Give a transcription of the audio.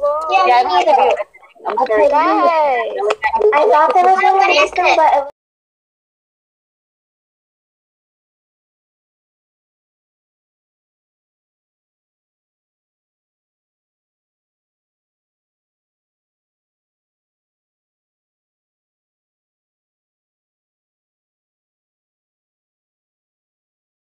long. Yeah, Yeah, me I'm do it. I'm Okay, guys. I thought there was one missing, but it